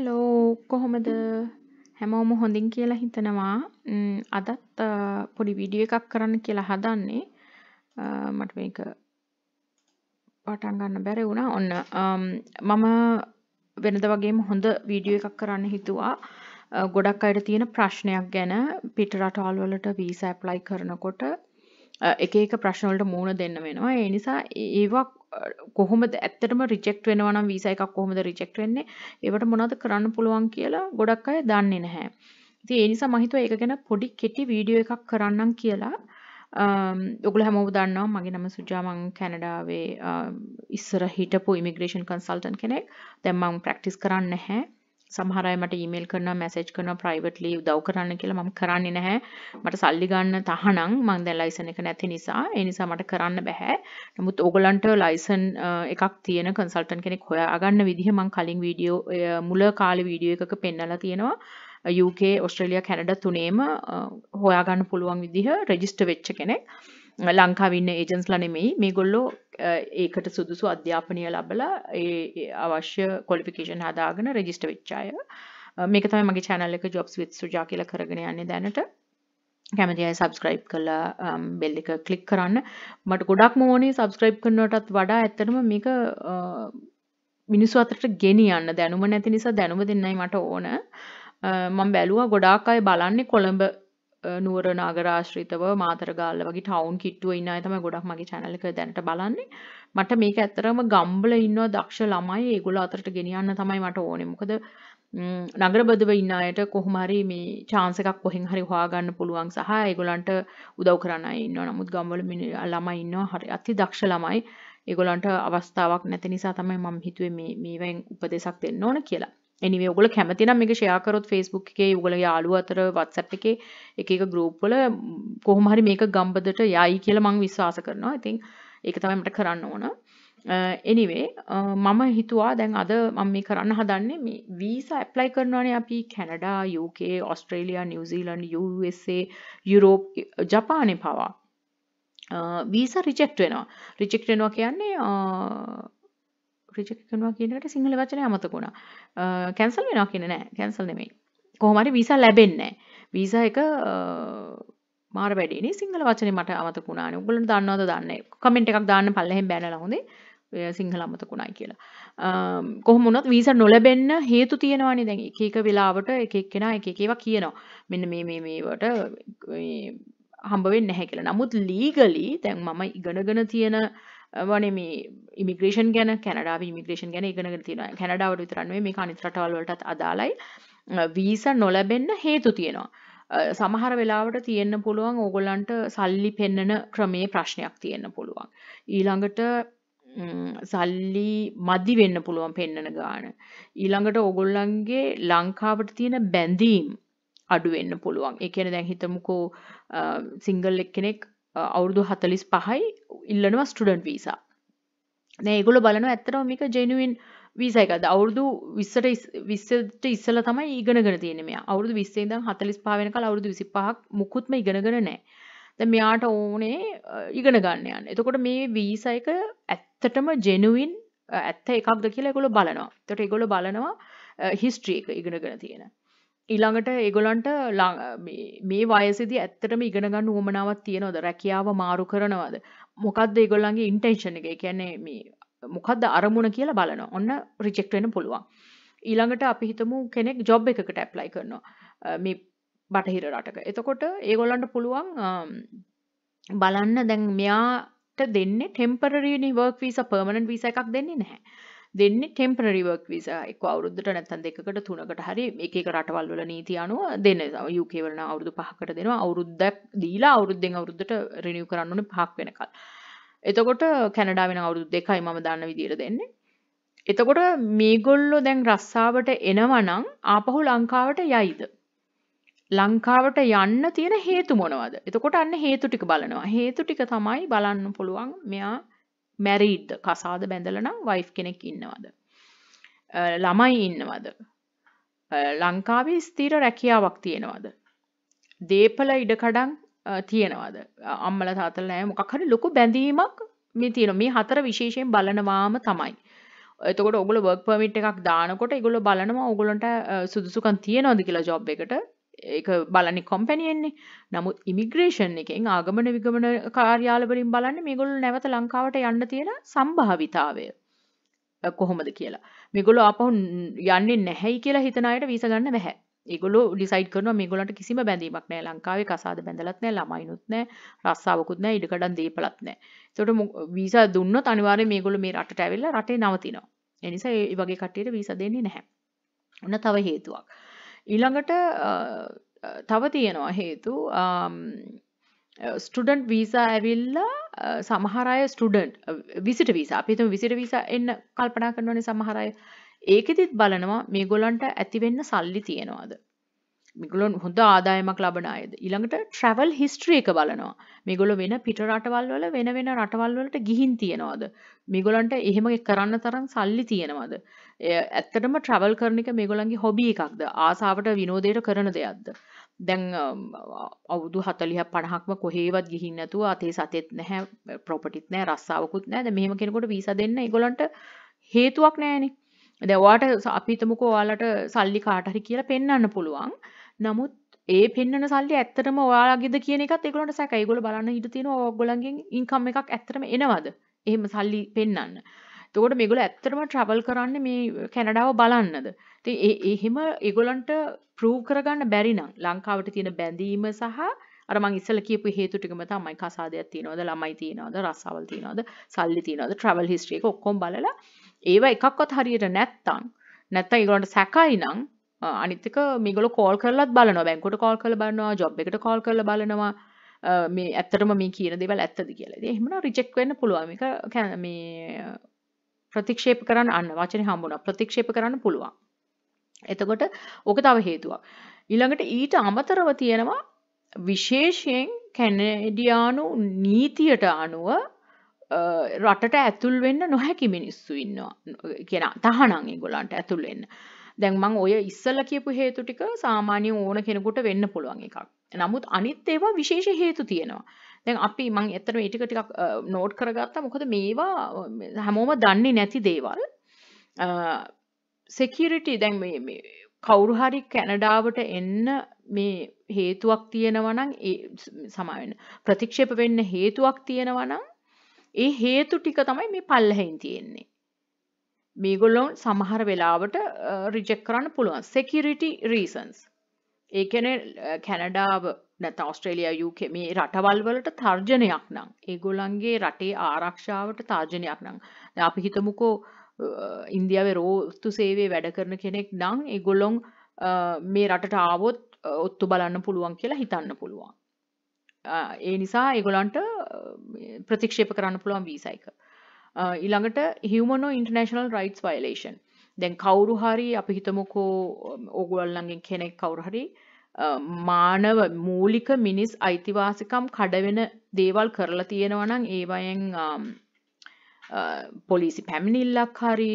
Hello කොහොමද? හැමෝම හොඳින් කියලා හිතනවා. අදත් පොඩි විඩිය එකක් කරන්න කියලා හදන්නේ. මට මේක පටන් ගන්න බැරි වුණා. ඔන්න මම වෙනද වගේම හොඳ වීඩියෝ එකක් කරන්න හිතුවා. ගොඩක් අයට තියෙන ප්‍රශ්නයක් ගැන. පිට රටවල් වලට වීසා ඇප්ලයි කරනකොට එක එක ප්‍රශ්න වලට මූණ දෙන්න වෙනවා. ඒ නිසා ඒවා කොහොමද ඇත්තටම රිජෙක්ට් වෙනවා නම් වීසා එකක් කොහොමද රිජෙක්ට් වෙන්නේ ඒවට මොනවද කරන්න පුළුවන් කියලා ගොඩක් අය දන්නේ නැහැ. ඉතින් ඒ නිසා මම හිතුවා ඒක ගැන පොඩි කෙටි වීඩියෝ එකක් කරන්නම් කියලා. ඔගොල්ලෝ හැමෝම දන්නවා මගේ නම සුජා මං කැනඩාවේ ඉස්සර හිටපු ඉමිග්‍රේෂන් කන්සල්ටන්ට් කෙනෙක්. දැන් මම ප්‍රැක්ටිස් කරන්නේ නැහැ. සමහර අය මට ඊමේල් කරනවා මැසේජ් කරනවා ප්‍රයිවට්ලි උදව් කරන්න කියලා මම කරන්නේ නැහැ. මට සල්ලි ගන්න තහනම් මම දැන් ලයිසන් එක නැති නිසා ඒ නිසා මට කරන්න බෑ. නමුත් ඕගලන්ට ලයිසන් එකක් තියෙන කන්සල්ටන්ට් කෙනෙක් හොයාගන්න විදිහ මම කලින් වීඩියෝ මුල කාලේ වීඩියෝ එකක පෙන්නලා තියෙනවා. UK, ඔස්ට්‍රේලියා, කැනඩා තුනේම හොයාගන්න පුළුවන් විදිහ රෙජිස්ටර් වෙච්ච කෙනෙක්. ලංකාවේ ඉන්න ඒජන්ස්ලා නෙමෙයි මේගොල්ලෝ ඒකට සුදුසු අධ්‍යාපනය ලැබලා ඒ අවශ්‍ය ක්වොලිෆිකේෂන් හදාගෙන රෙජිස්ටර් වෙච්ච අය. මේක තමයි මගේ channel එක jobs with suja කියලා කරගෙන යන්නේ දැනට. කැමති අය subscribe කරලා bell එක click කරන්න. මට ගොඩක්ම ඕනේ subscribe කරනවටත් වඩා ඇත්තටම මේක මිනිස්සු අතරට ගෙනියන්න දැනුම නැති නිසා දැනුම දෙන්නයි මට ඕන. මම බැලුවා ගොඩාක් අය බලන්නේ කොළඹ නුවර නගර ආශ්‍රිතව මාතරගාල්ල වගේ ටවුන් කිට්ටුව ඉන්න අය තමයි ගොඩක් මගේ channel එක දැනට බලන්නේ. මට මේක ඇත්තටම ගම්බල ඉන්නවා දක්ෂ ළමයි ඒගොල්ලෝ අතරට ගෙනියන්න තමයි මට ඕනේ. මොකද නගර බදව ඉන්න අයට කොහොම හරි මේ chance එකක් කොහෙන් හරි හොයාගන්න පුළුවන් සහ ඒගොල්ලන්ට උදව් කරන්න අය ඉන්නවා. නමුත් ගම්වල ළමයි ඉන්නවා හරි අති දක්ෂ ළමයි. ඒගොල්ලන්ට අවස්ථාවක් නැති නිසා තමයි මම හිතුවේ මේ මේවෙන් උපදෙසක් දෙන්න ඕන කියලා. එනිවේ ඔගල කැමතිනම් මේක ෂෙයා කරොත් Facebook එකේ ඔයගොල්ලෝ යාළුවෝ අතර WhatsApp එකේ එක එක group වල කොහොම හරි මේක ගම්බදට යයි කියලා මම විශ්වාස කරනවා. ඉතින් ඒක තමයි මට කරන්න ඕන. Uh, anyway uh, මම හිතුවා දැන් අද මම මේ කරන්න හදන්නේ මේ වීසා ඇප්ලයි කරනවානේ අපි Canada UK Australia New Zealand USA Europe ජපානයේ පවා වීසා රිජෙක්ට් වෙනවා. රිජෙක්ට් වෙනවා කියන්නේ uh, රිජෙක්ට් කරනවා කියන එකට සිංහල වචනය අමතක වුණා. කැන්සල් වෙනවා කියන නෑ. කැන්සල් නෙමෙයි. කොහොම හරි වීසා ලැබෙන්නේ නෑ. වීසා එක මාර වැඩිනේ සිංහල වචනේ මට අමතක වුණානේ. ඔයගොල්ලෝ දන්නවද දන්නේ? කමෙන්ට් එකක් දාන්න පල්ලෙහෙන් බෑනලා හොඳේ. සිංහල අමතක වුණායි කියලා. කොහොම වුණත් වීසා නොලැබෙන්න හේතු තියෙනවානේ දැන් එක එක වෙලාවට එක එක්කෙනා එක එක ඒවා කියනවා. මෙන්න මේ මේ මේවට හම්බ වෙන්නේ නැහැ කියලා. නමුත් ලීගලි දැන් මම ඉගෙනගෙන තියෙන වනේ මේ ඉමිග්‍රේෂන් ගැන කැනඩාව ඉමිග්‍රේෂන් ගැන ඉගෙනගෙන තියෙනවා. කැනඩාවට විතරක් නෙවෙයි මේක අනිත් රටවල් වලටත් අදාළයි. වීසා නොලැබෙන්න හේතු තියෙනවා. සමහර වෙලාවට තියෙන්න පුළුවන් ඕගොල්ලන්ට සල්ලි පෙන්නන ක්‍රමේ ප්‍රශ්නයක් තියෙන්න පුළුවන්. ඊළඟට සල්ලි මදි වෙන්න පුළුවන් පෙන්නන ගාන. ඊළඟට ඕගොල්ලන්ගේ ලංකාවට තියෙන බැඳීම් අඩු වෙන්න පුළුවන්. ඒ කියන්නේ දැන් හිතමුකෝ සිංගල් එක්කෙනෙක් අවුරුදු 45යි ඉල්ලනවා ස්ටුඩන්ට් වීසා. දැන් ඒගොල්ලෝ බලනවා ඇත්තටම මේක ජෙනුයින් වීසා එකක්ද අවුරුදු 20ට 20ට ඉස්සෙල්ලා තමයි ඉගෙනගෙන තියෙන්නේ මෙයා. අවුරුදු 20 ඉඳන් 45 වෙනකල් අවුරුදු 25ක් මුකුත්ම ඉගෙනගෙන නැහැ. දැන් මෙයාට ඕනේ ඉගෙන ගන්න යන්න. එතකොට මේ වීසා එක ඇත්තටම ජෙනුයින් ඇත්ත එකක්ද කියලා ඒගොල්ලෝ බලනවා. එතකොට ඒගොල්ලෝ බලනවා හිස්ටරි එක ඉගෙනගෙන තියෙන. ඊළඟට ඒගොල්ලන්ට මේ වයසේදී ඇත්තටම ඉගෙන ගන්න උවමනාවක් තියනවද? රැකියාව මාරු කරනවද? මොකද්ද ඒගොල්ලන්ගේ ඉන්ටෙන්ෂන් එක? ඒ කියන්නේ මේ මොකද්ද අරමුණ කියලා බලනවා. ඔන්න රිජෙක්ට් වෙන්න පුළුවන්. ඊළඟට අපි හිතමු කෙනෙක් ජොබ් එකකට ඇප්ලයි කරනවා. මේ බටහිර රටක. එතකොට ඒගොල්ලන්ට පුළුවන් බලන්න දැන් මෙයාට දෙන්නේ temporary work visa permanent visa එකක් දෙන්නේ නැහැ. දෙන්නේ ටෙම්පරරි වර්ක් වීසා එක්ක අවුරුද්දට නැත්නම් දෙකකට තුනකට හරි එක එක රටවල් වල නීති අනුව දෙන UK වල නම් අවුරුදු 5කට දෙනවා අවුරුද්දක් දීලා අවුරුද්දෙන් අවුරුද්දට රිනිව් කරන්න ඕනේ 5ක් වෙනකල්. එතකොට කැනඩාවේ නම් අවුරුදු 2යි මම දන්න විදියට දෙන්නේ. එතකොට මේගොල්ලෝ දැන් රස්සාවට එනවා නම් ආපහු ලංකාවට යයිද? ලංකාවට යන්න තියෙන හේතු මොනවද? එතකොට අන්න හේතු ටික බලනවා. හේතු ටික තමයි බලන්න පුළුවන් මෙයා මැරීඩ්ද කසාද බැඳලා නම් වයිෆ් කෙනෙක් ඉන්නවද? ළමයි ඉන්නවද? ලංකාවේ ස්ථිර රැකියාවක් තියෙනවද? දීපල ඉඩකඩම් තියෙනවද? අම්මලා තාත්තලා නැහැ මොකක් හරි ලොකු බැඳීමක් මේ තියෙනවා. මේ හතර විශේෂයෙන් බලනවාම තමයි. එතකොට ඔගොල්ලෝ වර්ක් පර්මිට් එකක් දානකොට ඒගොල්ලෝ බලනවා ඔයගොල්ලන්ට සුදුසුකම් තියනවද කියලා ජොබ් එකට ඒක බලන්නේ කම්පැනියෙන්නේ. නමුත් ඉමිග්‍රේෂන් එකෙන් ආගමන විගමන කාර්යාලවලින් බලන්නේ මේගොල්ලෝ නැවත ලංකාවට යන්න තියෙන සම්භාවිතාවය කොහොමද කියලා. මේගොල්ලෝ ආපහු යන්නේ නැහැයි කියලා හිතන අයට වීසා ගන්න බැහැ. ඒගොල්ලෝ ඩිසයිඩ් කරනවා මේගොල්ලන්ට කිසිම බැඳීමක් නැහැ ලංකාවේ කසාද බැඳලත් නැහැ ළමයිනුත් නැහැ රස්සාවකුත් නැහැ ඉඩකඩම් දීපලත් නැහැ. ඒකට වීසා දුන්නොත් අනිවාර්යයෙන් මේගොල්ලෝ මේ රටට ඇවිල්ලා රටේ නවතිනවා. ඒ නිසා ඒ වගේ කට්ටියට වීසා දෙන්නේ නැහැ. ඔන්න තව හේතුවක්. ඊළඟට තව තියෙනවා හේතු. ස්ටඩන්ට් වීසා ඇවිල්ලා සමහරය ස්ටඩන්ට් විසිට වීසා අපිතම විසිට වීසා එන්න කල්පනා කරනවනේ සමහරය ඒකෙතිත් බලනවා මේ ගොලන්ට ඇතිවෙන්න සල්ලි තියෙනවාද? මිගලොන් හොඳ ආදායමක් ලබන අයද? ඊළඟට ට්‍රැවල් හිස්ට්‍රිය එක බලනවා. මේගොල වෙන පිට රටවල් වල වෙන වෙන රටවල් වලට ගිහින් තියෙනවාද? මේගොලන්ට එහෙම කරන්න තරම් සල්ලි තියෙනවද? ඇත්තටම ට්‍රවල් කරන එක මේගොලන්ගේ හොබි එකක්ද? ආසාාවට විනෝදයට කරන දෙයක්ද? දැන් අවුදු හතලිහ පණහක්ම කොහේවත් ගිහින්නතු අතේ සතෙත් නැහැ ප්‍රොපටිත් නෑ රස්සාාවකුත් නෑ මෙහම කෙනෙකොට වීස දෙන්න ගොලන්ට හේතුවක් නෑනේ දැවාට අපිතමුකෝ ඔයාලට සල්ලි කාටහරි කියලා පෙන්වන්න පුළුවන්. නමුත් ඒ පෙන්න්න සල්ලි ඇත්තටම ඔයාලගෙද කියන එකත් ඒගොලන්ට සැක ඒගොල්ලෝ බලන්න හිට තියෙන ඔයගොල්ලන්ගෙන් ඉන්කම් එකක් ඇත්තටම එනවද? එහෙම සල්ලි පෙන්වන්න. එතකොට මේගොල්ලෝ ඇත්තටම ට්‍රැවල් කරන්නේ මේ කැනඩාව බලන්නද? ඉතින් ඒ එහෙම ඒගොල්ලන්ට ප්‍රූව් කරගන්න බැරි නම් ලංකාවට තියෙන බැඳීම සහ අර මං ඉස්සෙල්ලා කියපු හේතු ටිකම තමයි කසාදයක් තියනවද ළමයි තියනවද රස්සාවල් තියනවද සල්ලි තියනවද ට්‍රැවල් හිස්ටරි එක ඔක්කොම බලලා ඒවා එකක්වත් හරියට නැත්තම් නැත්තම් ඒගොල්ලන්ට සැකයි නම් අනිත්තක මිගොල කෝල් කරලත් බලනවා බැංකුට කෝල් කළ බලනවා ජොබ් එකට කෝල් කරල බලනවා මේ ඇත්තටම මේ කියන දේවල් ඇත්තද කියලා. එහෙම නම් රිජෙක්ට් වෙන්න පුළුවන්. මේක මේ ප්‍රතික්ෂේප කරන්න අන්න වචනේ හම්බුණා. ප්‍රතික්ෂේප කරන්න පුළුවන්. එතකොට ඕක තව හේතුවක්. ඊළඟට ඊට අමතරව තියෙනවා විශේෂයෙන් කැනඩියානු නීතියට අනුව රටට ඇතුල් වෙන්න නොහැකි මිනිස්සු ඉන්නවා. කියන තහනම් ඒගොල්ලන්ට ඇතුල් වෙන්න. දැන් මං ඔය ඉස්සල කියපු හේතු ටික සාමාන්‍ය ඕන කෙනෙකුට වෙන්න පුළුවන් එකක්. නමුත් අනිත් ඒවා විශේෂ හේතු තියෙනවා. දැන් අපි මං එතන මේ ටික ටිකක් නෝට් කරගත්තා. මොකද මේවා හැමෝම දන්නේ නැති දේවල්. security දැන් මේ මේ කවුරු හරි කැනඩාවට එන්න මේ හේතුවක් තියෙනවා නම් ඒ සමාවෙන්න ප්‍රතික්ෂේප වෙන්න හේතුවක් තියෙනවා නම් ඒ හේතු ටික තමයි මේ පල්ලෙහින් තියෙන්නේ. මේගොල්ලොන් සමහර වෙලාවට රිජෙක් කරන්න පුළුවන්. Security reasons. ඒ කියන්නේ කැනඩාව නැත්නම් ඕස්ට්‍රේලියා UK මේ රටවල් වලට තර්ජනයක් නම් ඒගොල්ලන්ගේ රටේ ආරක්ෂාවට තර්ජනයක් නම්. දැන් අපි හිතමුකෝ ඉන්දියාවේ රෝස්තු සේවයේ වැඩ කරන කෙනෙක් නම් ඒගොල්ලොන් මේ රටට ආවොත් ඔත්තු බලන්න පුළුවන් කියලා හිතන්න පුළුවන්. ඒ නිසා ඒගොල්ලන්ට ප්‍රතික්ෂේප කරන්න පුළුවන් වීසා එක. ඊළඟට හියමනෝ ඉන්ටර්නේශනල් රයිටස් වයිලේෂන් දැන් කවුරු හරි අපි හිතමුකෝ ඕගොල්ලන්ගෙන් කෙනෙක් කවුරු හරි මානව මූලික මිනිස් අයිතිවාසිකම් කඩවෙන දේවල් කරලා තියෙනවා නම් ඒවයෙන් පොලිසි පැමිණිල්ලක් හරි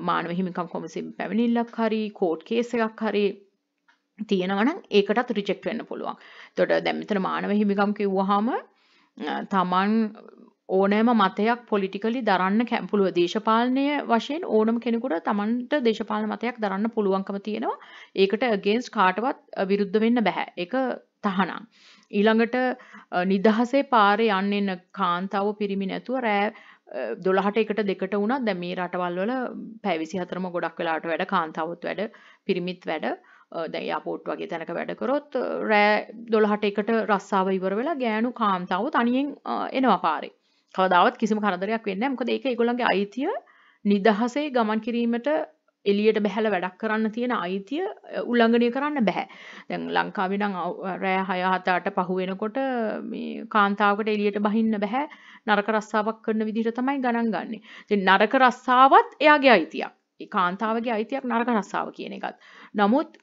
මානව හිමිකම් කොමිසම් පැමිණිල්ලක් හරි කෝට් කේස් එකක් හරි තියෙනවනම් ඒකටත් රිජෙක්ට් වෙන්න පුළුවන්. එතකොට දැන් මෙතන මානව හිමිකම් කිව්වහම තමන් ඕනෑම මතයක් පොලිටිකලි දරන්න කැම්පුළුව දේශපාලනය වශයෙන් ඕනම කෙනෙකුට තමන්ට දේශපාලන මතයක් දරන්න පුළුවන්කම තියෙනවා ඒකට ගේන්ස් කාටවත් විරුද්ධ වෙන්න බැහැ එක තහනම්. ඊළඟට නිදහසේ පාරේ යන්න කාන්තාව පිරිමි නැතුව රෑ දොළහට එකට දෙකට වුණත් දැන් මේ රටවල් වල පැය 24ම ගොඩක් වෙලාවට වැඩ කාන්තාවොත් වැඩ පිරිමිත් වැඩ දැන් යාපෝට් වගේ තැනක වැඩ කරොත් රෑ 12ට එකට රස්සාව ඉවර වෙලා ගෑනු කාන්තාව තනියෙන් එනවා පාරේ. කවදාවත් කිසිම කරදරයක් වෙන්නේ නැහැ. මොකද ඒක ඒගොල්ලන්ගේ අයිතිය නිදහසේ ගමන් කිරීමට එළියට බහැලා වැඩක් කරන්න තියෙන අයිතිය උල්ලංඝනය කරන්න බෑ. දැන් ලංකාවේ නම් රෑ 6 7 8 පහු වෙනකොට මේ කාන්තාවකට එළියට බහින්න බෑ. නරක රස්සාවක් කරන විදිහට තමයි ගණන් ගන්නෙ. ඉතින් නරක රස්සාවත් එයාගේ අයිතියක්. ඒ කාන්තාවගේ අයිතියක් නරක රස්සාව කියන එකත්. නමුත්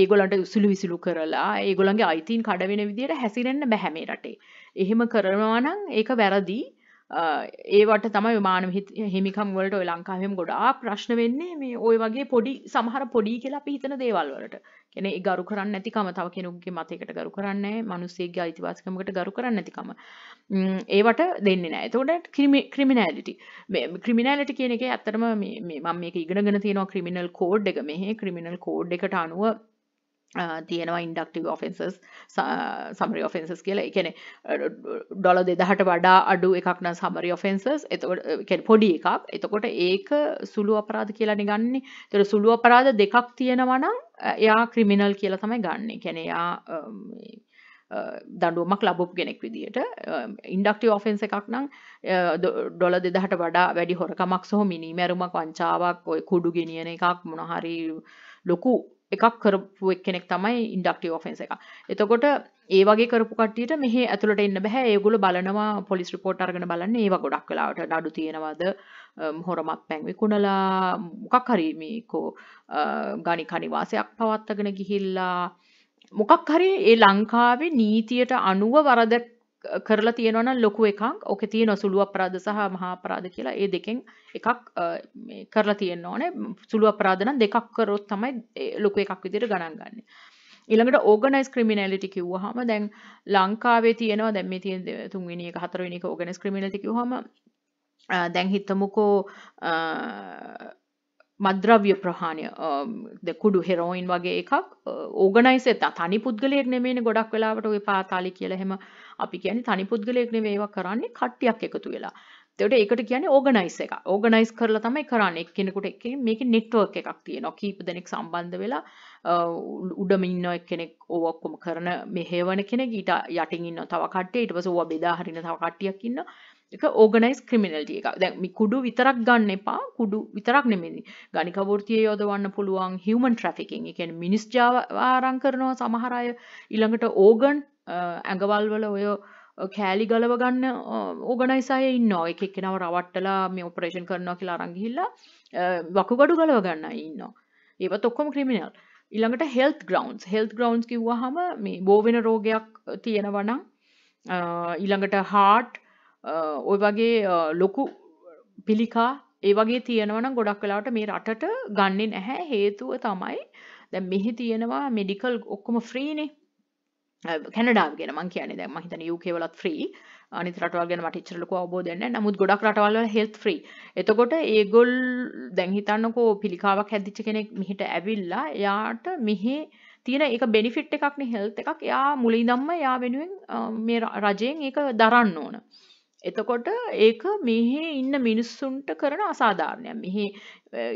ඒගොලන්ට උසුළු විසුළු කරලා ඒගොලන්ගේ අයිතින් කඩවෙන විදියට හැසිරෙන්න බැහැ මේ රටේ. එහෙම කරනවා නම් ඒක වැරදි. ඒවට තමයි මානව හිමිකම් වලට ඔය ලංකාවෙම ගොඩාක් ප්‍රශ්න වෙන්නේ මේ ওই වගේ පොඩි සමහර පොඩි කියලා අපි හිතන දේවල් වලට. කියන්නේ ඒ ගරු කරන්නේ නැතිකම තව කෙනෙකුගේ මතයකට ගරු කරන්නේ නැහැ, මිනිස්සෙක්ගේ අයිතිවාසිකමකට ගරු කරන්නේ නැතිකම. ඒවට දෙන්නේ නැහැ. එතකොට ක්‍රිමිනැලිටි. මේ ක්‍රිමිනැලිටි කියන එකේ ඇත්තටම මේ මම මේක ඉගෙනගෙන තියෙනවා ක්‍රිමිනල් කෝඩ් එක මෙහි ක්‍රිමිනල් කෝඩ් එකට අනුව තියෙනවා ඉන්ඩක්ටිව ඔෆෙන්සස් සමරි ඔෆෙන්සස් කියලා. එකන ඩොල දෙදහට වඩා අඩු එකක් නම් සමරි ඔෆෙන්සස් එතකොට පොඩි එකක්. එතකොට ඒක සුළු අපරාධ කියලා නිගන්නේ. තොර සුළු අපරාධ දෙකක් තියෙනවනම් එයා ක්‍රිමිනල් කියලා තමයි ගන්න. කැන එයා දඩුවමක් ලබපු කෙනෙක් විදිට ඉන්ඩක්ටව ඔෆෙන්ස එකක් නම් ඩොල දෙදහට වඩා වැඩි හොරකමක් සොහ මිනිමැරුමක් වංචාවක් ඔය කුඩු ගෙනියන එකක් මොනහරි ලොකු එකක් කරපු එක්කෙනෙක් තමයි ඉන්ඩක්ටිව් ඔෆෙන්ස් එක. එතකොට ඒ වගේ කරපු කට්ටියට මෙහි ඇතුළට එන්න බෑ. ඒගොල්ලෝ බලනවා පොලිස් රිපෝට් අරගෙන බලන්නේ ඒව ගොඩක් වෙලාවට නඩු තියෙනවද හොරමත් පැන් විකුණලා මොකක් හරි මේකෝ ගණික නිවාසයක් පවත්වාගෙන ගිහිල්ලා මොකක් හරි ඒ ලංකාවේ නීතියට අනුව වරදක් කරලා තියෙනවනම් ලොකු එකක්. ඕකේ තියෙන සුළු අපරාධ සහ මහා අපරාධ කියලා ඒ දෙකෙන් එකක් කරලා තියෙන්න ඕනේ. සුළු අපරාධ නම් දෙකක් කරොත් තමයි ලොකු එකක් විදිහට ගණන් ගන්න. ඊළඟට ඕගනයිස් ක්‍රිමිනැලිටි කිව්වහම දැන් ලංකාවේ තියෙනවා. දැන් මේ තියෙන තුන්වෙනි එක හතරවෙනි එක ඕගනයිස් ක්‍රිමිනැලිටි කිව්වහම දැන් හිතමුකෝ මද්‍රව්‍ය ප්‍රහාණය කුඩු හෙරෝයින් වගේ එකක් ඕගනයිස් එත තනි පුද්ගලයෙක් නෙමේනේ ගොඩක් වෙලාවට ওই පාතාලි කියලා එහෙම අපි කියන්නේ තනි පුද්ගලයෙක් නෙවෙයි ඒවා කරන්නේ කට්ටියක් එකතු වෙලා. එතකොට ඒකට කියන්නේ ඕගනයිස් එක. ඕගනයිස් කරලා තමයි කරන්නේ. එක්කෙනෙකුට එක්කෙනෙක් මේකේ නෙට්වර්ක් එකක් තියෙනවා. කීප දෙනෙක් සම්බන්ධ වෙලා උඩම ඉන්න එක්කෙනෙක් ඕව ඔක්කොම කරන මෙහෙවන කෙනෙක් ඊට යටින් ඉන්න තව කට්ටිය ඊට පස්සේ ඕව බෙදා හරින තව කට්ටියක් ඉන්නවා. එක ඕගනයිස් ක්‍රිමිනල්ටි එක දැන් මේ කුඩු විතරක් ගන්න එපා. කුඩු විතරක් නෙමෙයි. ගණික වෘත්තිය යොදවන්න පුළුවන් හියුමන් ට්‍රැෆිකින් ඒ කියන්නේ මිනිස් ජාව ආරං කරනවා සමහර අය. ඊළඟට ඕගන් ඇඟවල් වල ඔය කෑලි ගලව ගන්න ඕගනයිස් අය ඉන්නවා. එක එක්කෙනාව රවට්ටලා මේ ඔපරේෂන් කරනවා කියලා අරන් ගිහිල්ලා වකුගඩු ගලව ගන්න අය ඉන්නවා. ඒවත් ඔක්කොම ක්‍රිමිනල් ඊළඟට හෙල්ත් ග්‍රවන්ස් හෙල්ත් ග්‍රවන්ස් කිව්වහම මේ බෝවෙන රෝගයක් තියෙනවා නම් ඊළඟට හාර්ට් ඔය වගේ ලොකු පිළිකා ඒ වගේ තියෙනවනම් ගොඩක් වෙලාවට මේ රටට ගන්නේ නැහැ. හේතුව තමයි දැන් මෙහි තියෙනවා මෙඩිකල් ඔක්කොම ෆ්‍රීනේ කැනඩාව ගැන මං කියන්නේ. දැන් මම හිතන්නේ UK වලත් ෆ්‍රී අනිත් රටවල් ගැන මට එච්චර ලොකු අවබෝධයක් නැහැ. නමුත් ගොඩක් රටවල් වල හෙල්ත් ෆ්‍රී එතකොට ඒගොල් දැන් හිතන්නකෝ පිළිකාවක් හැදිච්ච කෙනෙක් මෙහෙට ඇවිල්ලා එයාට මෙහි තියෙන ඒක බෙනිෆිට් එකක්නේ හෙල්ත් එකක්. එයා මුලින්දම්ම එයා වෙනුවෙන් මේ රජයෙන් ඒක දරන්න ඕන. එතකොට ඒක මෙහෙ ඉන්න මිනිස්සුන්ට කරන අසාධාරණයක් මෙහි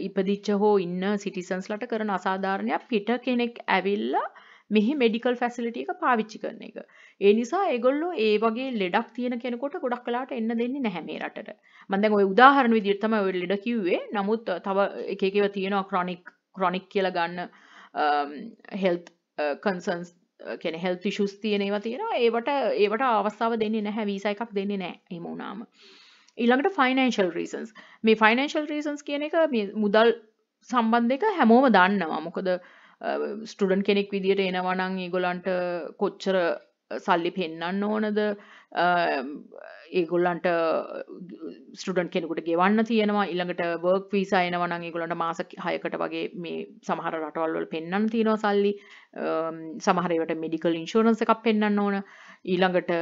ඉපදිච්ච හෝ ඉන්න සිටිසන්ස්ලට කරන අසාධාරණයක් පිට කෙනෙක් ඇවිල්ලා මෙහි මෙඩිකල් ෆැසිලිටිය එක පාවිච්චි කරන එක. ඒ නිසා ඒගොල්ලෝ ඒ වගේ ලෙඩක් තියෙන කෙනෙකුට ගොඩක් කලාට එන්න දෙන්නේ නැහැ මේ රටට. මම දැන් ওই උදාහරණ විදිහට තමයි ඔය ලෙඩ කිව්වේ. නමුත් තව එක එකව තියෙනවා ක්‍රොනික් ක්‍රොනික් කියලා ගන්න හෙල්ත් කන්සන්ස් කෙන හෙල්ත් ඉශුස් තියෙන ඒවා තියෙනවා. ඒවට ඒවට අවස්ථාව දෙන්නේ නැහැ වීසා එකක් දෙන්නේ නැහැ එහෙම වුණාම. ඊළඟට ෆයිනන්ෂල් රීසන්ස් මේ ෆයිනන්ෂල් රීසන්ස් කියන එක මේ මුදල් සම්බන්ධ එක හැමෝම දන්නවා. මොකද ස්ටුඩන්ට් කෙනෙක් විදිහට එනවා නම් ඒගොල්ලන්ට කොච්චර සල්ලි පෙන්වන්න ඕනද? ඒගොල්ලන්ට ස්ටඩන්් කෙනෙකුට ගෙවන්න තියෙනවා. ඉළඟට වර්ක් වීසා එනවනං ඒගොලන්ට මාස හයකට වගේ මේ සමහර රටවල්වල පෙන්න්න තියෙනවා සල්ලි. සමහරවට මෙඩිකල් ඉන්ශෝරන්ස එකක් පෙන්න්න ඕන. ඊළඟට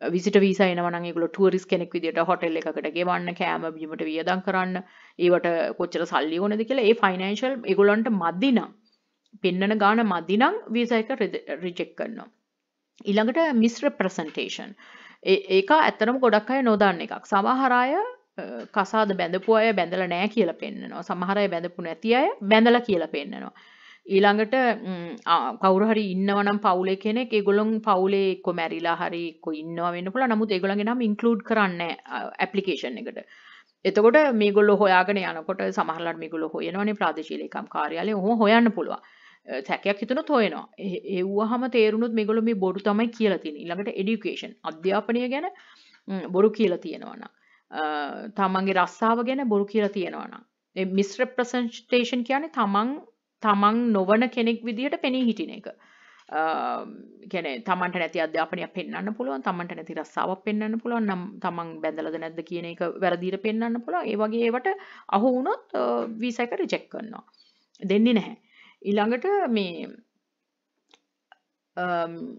විසිට වීසා එනවන ගල ටුවරිස් කෙනෙක් විදිට හොටෙල් එකකට ගෙවන්න කෑම බීමට වියදන් කරන්න. ඒවට කොච්චර සල්ලි ඕනද කියලා ඒ ෆයිනන්ශල් එගොලන්ට මද්දිනම් පෙන්නන ගාන මදිනම් වීසා එක රිජෙක් කරනවා. ඊළඟට මිස්ර ප්‍රසන්ටේෂන් ඒක ඇත්තරම ගොඩක් අය නොදන්න එකක්. සමහර අය කසාද බැඳපු අය බැඳලා නෑ කියලා පෙන්නනවා. සමහර අය බැඳපු නැති අය බැඳලා කියලා පෙන්නනවා. ඊළඟට කවුරු හරි ඉන්නවනම් පවුලේ කෙනෙක් ඒගොල්ලොන් පවුලේ එක්ක මැරිලා හරි එක්ක ඉන්නවා වෙන්න පුළුවන්. නමුත් ඒගොල්ලන්ගේ නම ඉන්ක්ලූඩ් කරන්නේ ඇප්ලිකේෂන් එකට. එතකොට මේගොල්ලෝ හොයාගෙන යනකොට සමහරලාට මේගොල්ලෝ හොයනවනේ ප්‍රාදේශීය ලේකම් කාර්යාලය. ඔහොම හොයන්න පුළුවන්. තැකයක් හිතන තොයනවා ඒවහම තේරුණුත් මෙගොලොම මේ බොඩු තමයි කියලා තියෙන ළඟට එඩියුකේෂන් අධ්‍යාපනය ගැන බොරු කියලා තියෙනවන තමන්ගේ රස්සාාව ගැන බොරු කියලා තියෙනවන මිස්්‍ර ප්‍රසන්ටේෂන් කියන තමන් තමන් නොවන කෙනෙක් විදිහට පෙනී හිටින එක. ගැන තමන්ට නැති අධ්‍යාපනය පෙන්න්න පුළුවන් තමන්ට නැති රස්සාාවක් පෙන්න්න පුළුවන් නම් තමන් බැඳලද නැද්ද කියන එක වැරදිීර පෙන්න්න පුළුව ඒවගේ ඒවට අහු වුණොත් වීසයිකට ජෙක් කරන්නවා දෙන්නේ නැහැ. ඊළඟට මේ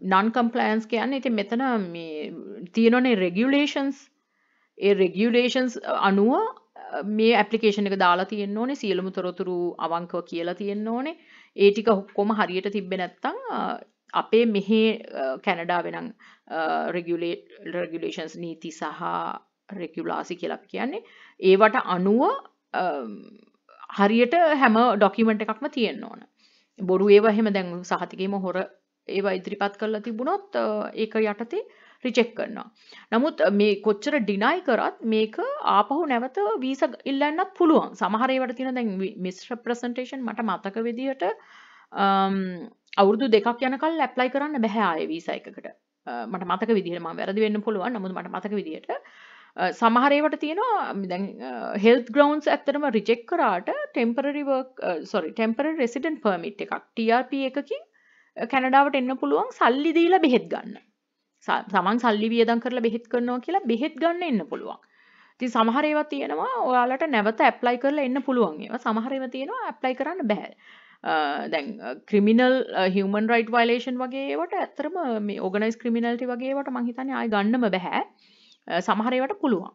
නන් කම්පලයන්ස් කියන්න ඉති මෙතන මේ තියෙනනේ රෙගියලේෂන්ස් ඒ රෙගියලේෂන්ස් අනුව මේ ඇපලිකේෂන එක දාලා තියෙන්න ඕනේ සියලුම තොරතුරු අවංකව කියලා තියෙන්න ඕනේ. ඒ ටික කොම හරියට තිබ්බෙ නැත්තං අපේ මෙහෙ කැනඩා වෙනං රෙගුලේෂන්ස් නීති සහ රෙකුලාසි කියලා කියන්නේ. ඒවට අනුව හරියට හැම ඩොකිමෙන්ට් එකක්ම තියෙන්න ඕන. බොරු ඒව එහෙම දැන් සහතිකීම හොර ඒවා ඉදිරිපත් කරලා තිබුණොත් ඒක යටතේ රිචෙක් කරනවා. නමුත් මේ කොච්චර ඩිනයි කරත් මේක ආපහු නැවත වීස ඉල්ලන්නත් පුළුවන්. සමහර ඒවට තියෙන දැන් මිස්රෙප්‍රසන්ටේෂන් මට මතක විදිහට අවුරුදු දෙකක් යනකල් ඇප්ලයි කරන්න බැහැ ආයේ වීසා එකකට. මට මතක විදිහට මම වැරදි වෙන්න පුළුවන්. නමුත් මට මතක විදිහට සමහර ඒවට තියෙනවා දැන් හෙල්ත් ග්‍රවන්ස් ඇත්තටම රිජෙක් කරාට temporary work sorry temporary resident permit එකක් TRP එකකින් කැනඩාවට එන්න පුළුවන් සල්ලි දීලා බෙහෙත් ගන්න. සමන් සල්ලි වියදම් කරලා බෙහෙත් කරනවා කියලා බෙහෙත් ගන්න එන්න පුළුවන්. ඉතින් සමහර ඒවා තියෙනවා ඔයාලට නැවත ඇප්ලයි කරලා එන්න පුළුවන් ඒවා. සමහර ඒවා තියෙනවා ඇප්ලයි කරන්න බෑ. දැන් ක්‍රිමිනල් හියමන් රයිට් වයිලේෂන් වගේ ඒවට ඇත්තරම මේ ඕගනයිස් ක්‍රිමිනල්ටි වගේ ඒවට මං හිතන්නේ ආයි ගන්නම බෑ. සමහර ඒවට පුළුවන්.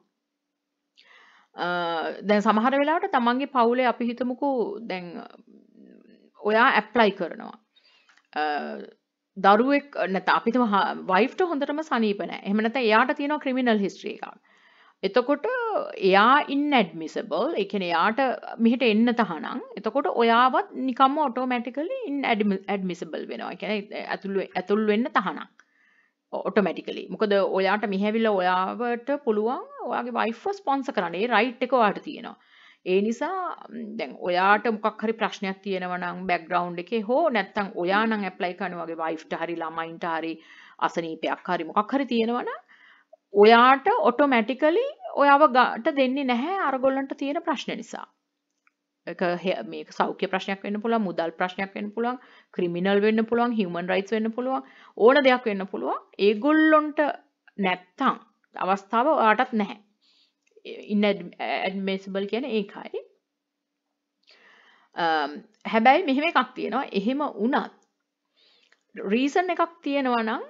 දැන් සමහර වෙලාවට තමන්ගේ පවුලේ අපි හිතමුකෝ දැන් ඔයා ඇප්ලයි කරනවා. දරුවෙක් නැත අපිටම වයිෆ්ට හොඳටම සනීප නෑ. එහෙම නැත්නම් එයාට තියෙනවා ක්‍රිමිනල් හිස්ටරි එකක්. එතකොට එයා ඉන්ඇඩ්මිසබල් ඒ කියන්නේ එයාට මෙහෙට එන්න තහනම්. එතකොට ඔයාවත් නිකම්ම ඔටෝමැටිකලි ඉන්ඇඩ්මිසබල් වෙනවා. ඒ කියන්නේ ඇතුළු ඇතුල් වෙන්න තහනම්. ඔටෝමැටිකලි. මොකද ඔයාට මෙහෙවිලා ඔයාවට පුළුවන් ඔයාගේ වයිෆ්ව ස්පොන්සර් කරන්න. ඒ රයිට් එක ඔයාට තියෙනවා. ඒ නිසා දැන් ඔයාට මොකක් හරි ප්‍රශ්නයක් තියෙනවා නම් බෑග්ග්‍රවුන්ඩ් එකේ හෝ නැත්නම් ඔයා නම් ඇප්ලයි කරන වගේ වයිෆ්ට හරි ළමයින්ට හරි අසනීපයක් හරි මොකක් හරි තියෙනවා නම් ඔයාට ඔටෝමැටිකලි ඔයාව ගට දෙන්නේ නැහැ අරගොල්ලන්ට තියෙන ප්‍රශ්න නිසා. එක මේක සෞඛ්‍ය ප්‍රශ්නයක් වෙන්න පුළුවන් මුදල් ප්‍රශ්නයක් වෙන්න පුළුවන් ක්‍රිමිනල් වෙන්න පුළුවන් හියුමන් රයිට්ස් වෙන්න පුළුවන් ඕන දෙයක් වෙන්න පුළුවන්. ඒගොල්ලොන්ට නැත්තම් අවස්ථාව ඔයාටත් නැහැ. ඉන්න ඇඩ්මේසිබල් කියන ඒකයි. Um, හැබැයි මෙහෙම එකක් තියෙනවා. එහෙම වුණත් රීසන් එකක් තියෙනවා නම්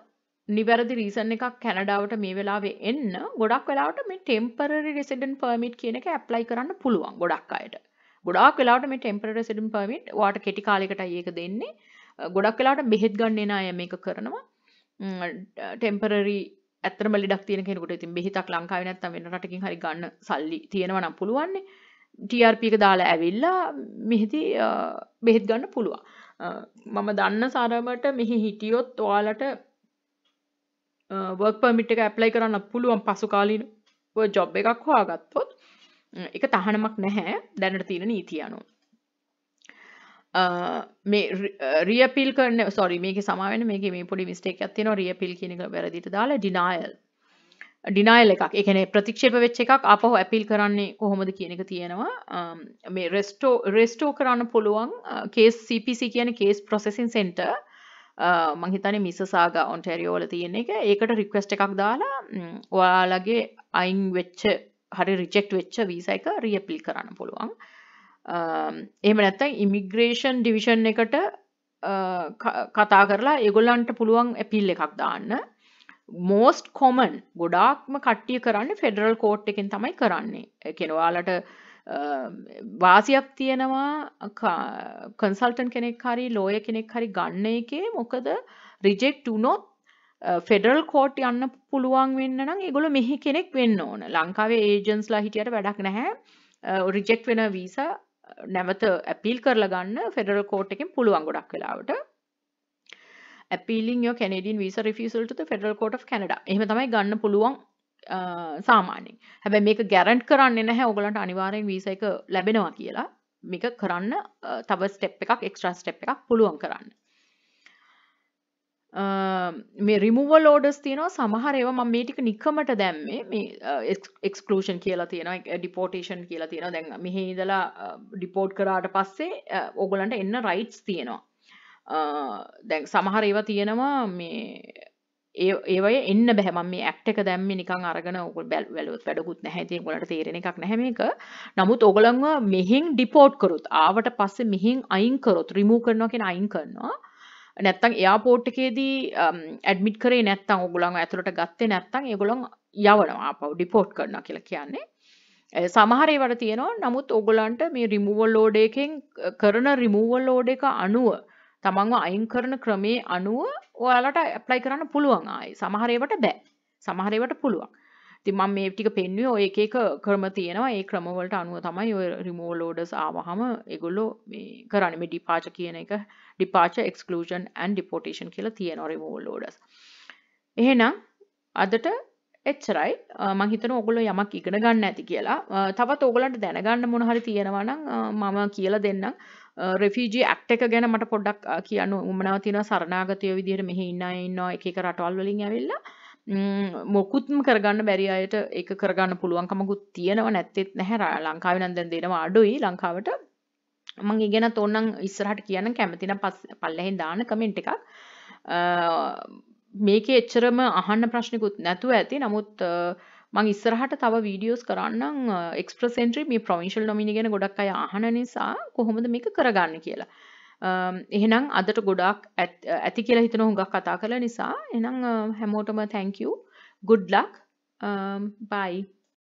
නිවැරදි රීසන් එකක් කැනඩාවට මේ වෙලාවේ එන්න ගොඩක් වෙලාවට මේ ටෙම්පරරි රෙසිඩන්ට් පර්මිට් කියන එක ඇප්ලයි කරන්න පුළුවන් ගොඩක් අයට. ගොඩක් වෙලාවට මේ ටෙම්පරරි රෙසිඩන්ට් පර්මිට් ඔයාට කෙටි කාලයකටයි ඒක දෙන්නේ. ගොඩක් වෙලාවට බෙහෙත් ගන්න එන අය මේක කරනවා. ටෙම්පරරි ඇත්තම ලෙඩක් තියෙන කෙනෙකුට ඉතින් බෙහෙතක් ලංකාවේ නැත්තම් වෙන රටකින් හරි ගන්න සල්ලි තියෙනවා නම් පුළුවන්නේ TRP එක දාලා ඇවිල්ලා මෙහිදී බෙහෙත් ගන්න පුළුවන්. මම දන්න සරමට මෙහි හිටියොත් ඔයාලට වර්ක් පර්මිට් එක ඇප්ලයි කරන්න පුළුවන් පසු කාලීන ජොබ් එකක් හොයාගත්තොත් එක තහනමක් නැහැ. දැනට තියෙන නීතිය අනුව. මේ රියපිල් කරන සොරි මේක සමාවෙන මේක මේ පොඩි මිස්ටේක් ඇතින රියපිල් කියනක වැරදිට දාලා ඩිනායල් ඩිනායල් එකක්. එකන ප්‍රතික්ෂේප වෙච්ච එකක් අපහු ඇපිල් කරන්නේ කොහොමද කියන එක තියෙනවා. මේ රෙස්ටෝ රෙස්ටෝ කරන්න පුළුවන් කේස් CPC කියන කේස් ප්‍රොසෙසින් සෙන්ට මංහිතන මිසසාග ඔන්ටරියෝල තියෙන එක. ඒකට රික්වස්ට එකක් දාලා ඔයාලගේ අයින් වෙච්ච හරි රිචෙක්් වෙච්ච වීස එක රියපිල් කරන්න පුළුවන්. එහෙම නැත්තම් ඉමිග්‍රේෂන් ඩිවිෂන් එකට කතා කරලා ඒගොල්ලන්ට පුළුවන් ඇපිල් එකක් දාන්න. මෝස්ට් කොමන් ගොඩාක්ම කට්ටිය කරන්න ෆෙඩරල් කෝට් එකෙන් තමයි කරන්නේ. කෙනවාලට වාසියක් තියෙනවා කන්සල්ටන් කෙනෙක් හරි ලෝය කෙනෙක් හරි ගන්න එකේ මොකද රිජෙක්් වුනොත් ෆෙඩරල් කෝට් යන්න පුළුවන් වෙන්න නම් ඒගොල මෙහි කෙනෙක් වෙන්න ඕන ලංකාවේ ඒජන්ස්ලා හිටියට වැඩක් නැහැ රිජෙක්් වෙන වීසා නැවත ඇපිල් කරලා ගන්න ෆෙඩරල් කෝට් එකෙන් පුළුවන් ගොඩක් වෙලාවට appealing your Canadian visa refusal to the Federal Court of Canada. එහෙම තමයි ගන්න පුළුවන් සාමාන්‍යයෙන්. හැබැයි මේක ගැරන්ට් කරන්නේ නැහැ ඔයගලන්ට අනිවාර්යෙන් වීසා එක ලැබෙනවා කියලා. මේක කරන්න තව ස්ටෙප් එකක් එක්ස්ට්‍රා ස්ටෙප් එකක් පුළුවන් කරන්න. මේ රිමූවල් ඕඩර්ස් තියෙනවා. සමහර ඒවා මම මේ ටික නිකමට දැම්මේ. මේ එක්ස්ක්ලූෂන් කියලා තියෙනවා. ඩිපෝටේෂන් කියලා තියෙනවා. දැන් මෙහි ඉඳලා ඩිපෝට් කරාට පස්සේ ඕගලන්ට එන්න රයිට්ස් තියෙනවා. දැන් සමහර ඒවා තියෙනවා මේ ඒවය එන්න බැහම මේ ඇක්ට එක දැම්ම නිකං අරගෙන ඔගල් බැල් වැලුත් වැඩකුත් නැහැති ගොලට තේරෙන එකක් නැහැම එක නමුත් ඔගලන්ව මෙහින් ඩිපෝට් කරුත් ආවට පස්සේ මෙහින් අයින් කරොත් රිමූ කරනවා කියෙන අයින් කරනවා. නැත්තං එයාපෝට් එකේදී um, ඇඩමිට් කරේ නැත්තං ඔගුලන් ඇතුළට ගත්තේ නැත්තං ඒගොලොන් යවනවා පව් ඩිපෝට් කරන කියලා කියන්නේ. සමහරේවට තියෙනවා නමුත් ඔගොලන්ට මේ රිමුවල් ලෝඩ එකෙන් කරන රිමුවල් ලෝඩ එක අනුව තමන්ව අයින් කරන ක්‍රමේ අනුව ඔයාලට ඇප්ලයි කරන්න පුළුවන් ආයි. සමහරේවට බෑ. සමහරේවට පුළුවන්. ඉතින් මම මේ ටික පෙන්වුවේ ඔය එක එක ක්‍රම තියෙනවා. ඒ ක්‍රමවලට අනුව තමයි ඔය රිමූවල් ලෝඩර්ස් ආවහම ඒගොල්ලෝ මේ කරන්නේ. මේ ඩිපාචර් කියන එක. ඩිපාචර් එක්ස්ක්ලූෂන් ඇන්ඩ් ඩිපෝටේෂන් කියලා තියෙනවා රිමූවල් ලෝඩර්ස් එහෙනම් අදට එච්චරයි. මං හිතනවා ඔයගොල්ලෝ යමක් ඉගෙන ගන්න ඇති කියලා. තවත් ඔයගලන්ට දැනගන්න මොන හරි තියෙනවා නම් මම කියලා දෙන්නම්. රෙෆිජී ඇක්ට එක ගැන මට පොඩ්ඩක් කියන්න උමනාව තියෙනවා. සරණාගතය විදිහට මෙහි ඉන්න අය ඉන්නවා. එක එක රටවල් වලින් ඇවිල්ලා. මොකුත්ම කරගන්න බැරි අයට ඒක කරගන්න පුළුවන්කමකුත් තියෙනවා නැත්තෙත් නැහැ. ලංකාවේ නම් දැන් දෙනවා අඩුයි. ලංකාවට මම ඉගෙන තෝන්නම් ඉස්සරහට කියන්න කැමතින පස් පල්ලෙහෙන් දාන කමෙන්ට් එකක්. මේකේ එච්චරම අහන්න ප්‍රශ්නිකුත් නැතුව ඇති. නමුත් මං ඉස්සරහට තව වීඩියෝස් කරන්නම්. එක්ස්ප්‍රසෙන්ට්‍රි මේ ප්‍රවිංශල් නොමිනි ගැන ගොඩක් අය අහන නිසා කොහොමද මේක කරගන්න කියලා. එහෙනම් අදට ගොඩක් ඇති කියලා හිතන හුඟක් කතා කළ නිසා එනම් හැමෝටම තැංකූ ගුඩ්ලක් බයි